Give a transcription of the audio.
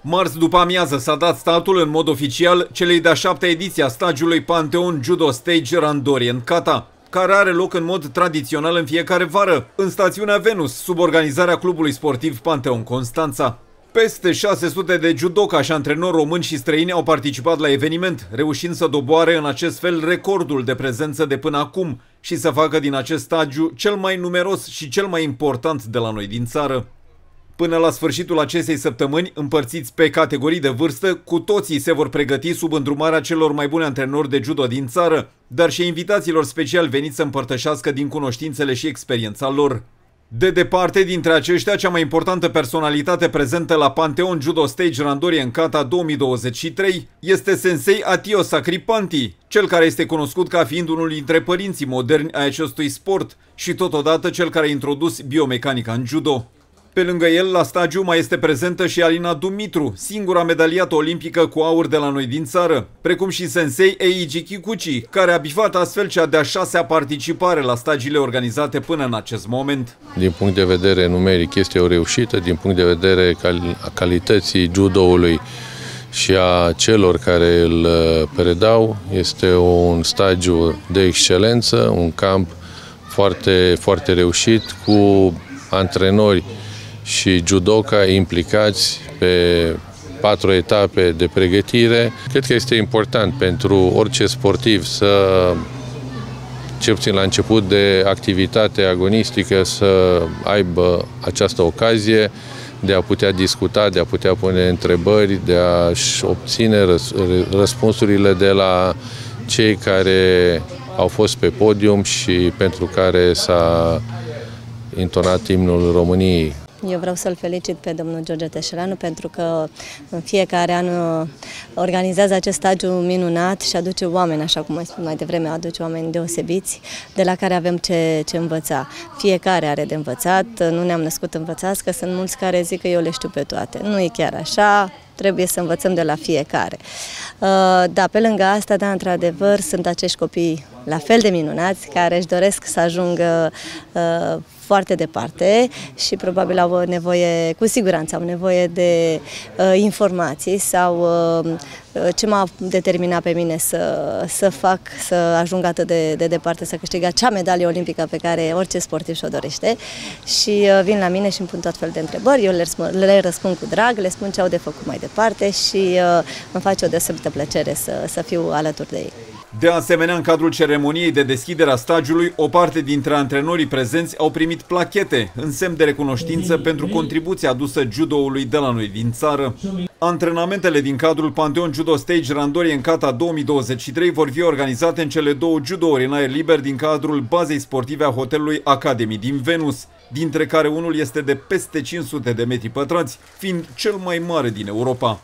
Marți după amiază s-a dat statul în mod oficial celei de-a șaptea ediție a stagiului Panteon Judo Stage Randori în Kata, care are loc în mod tradițional în fiecare vară, în stațiunea Venus, sub organizarea clubului sportiv Panteon Constanța. Peste 600 de judoca și antrenori români și străini au participat la eveniment, reușind să doboare în acest fel recordul de prezență de până acum și să facă din acest stagiu cel mai numeros și cel mai important de la noi din țară. Până la sfârșitul acestei săptămâni, împărțiți pe categorii de vârstă, cu toții se vor pregăti sub îndrumarea celor mai bune antrenori de judo din țară, dar și invitațiilor special veniți să împărtășească din cunoștințele și experiența lor. De departe, dintre aceștia, cea mai importantă personalitate prezentă la Panteon Judo Stage Randori în Kata 2023 este sensei Atio Sacripanti, cel care este cunoscut ca fiind unul dintre părinții moderni ai acestui sport și totodată cel care a introdus biomecanica în judo. Pe lângă el, la stagiu mai este prezentă și Alina Dumitru, singura medaliată olimpică cu aur de la noi din țară, precum și sensei Eiji Kikuchi, care a bifat astfel cea de-a șasea participare la stagiile organizate până în acest moment. Din punct de vedere numeric este o reușită, din punct de vedere a calității judoului și a celor care îl uh, predau, este un stagiu de excelență, un camp foarte, foarte reușit cu antrenori și judoka implicați pe patru etape de pregătire. Cred că este important pentru orice sportiv să, ce puțin la început de activitate agonistică, să aibă această ocazie de a putea discuta, de a putea pune întrebări, de a-și obține răspunsurile de la cei care au fost pe podium și pentru care s-a intonat imnul României. Eu vreau să-l felicit pe domnul George Teșeranu pentru că în fiecare an uh, organizează acest stagiu minunat și aduce oameni, așa cum ai spus mai devreme, aduce oameni deosebiți de la care avem ce, ce învăța. Fiecare are de învățat, nu ne-am născut învățați, că sunt mulți care zic că eu le știu pe toate. Nu e chiar așa, trebuie să învățăm de la fiecare. Uh, da, pe lângă asta, da, într-adevăr, sunt acești copii la fel de minunați, care își doresc să ajungă uh, foarte departe și probabil au nevoie, cu siguranță au nevoie de uh, informații sau uh, ce m-a determinat pe mine să, să fac, să ajung atât de, de departe, să câștig acea medalie olimpică pe care orice sportiv și-o dorește și uh, vin la mine și îmi pun tot fel de întrebări, eu le, le răspund cu drag, le spun ce au de făcut mai departe și uh, îmi face o deosebită plăcere să, să fiu alături de ei. De asemenea, în cadrul ceremoniei de deschidere a stagiului, o parte dintre antrenorii prezenți au primit plachete în semn de recunoștință pentru contribuția adusă judoului de la noi din țară. Antrenamentele din cadrul Panteon Judo Stage Randori în Cata 2023 vor fi organizate în cele două judouri în aer liber din cadrul bazei sportive a hotelului Academy din Venus, dintre care unul este de peste 500 de metri pătrați, fiind cel mai mare din Europa.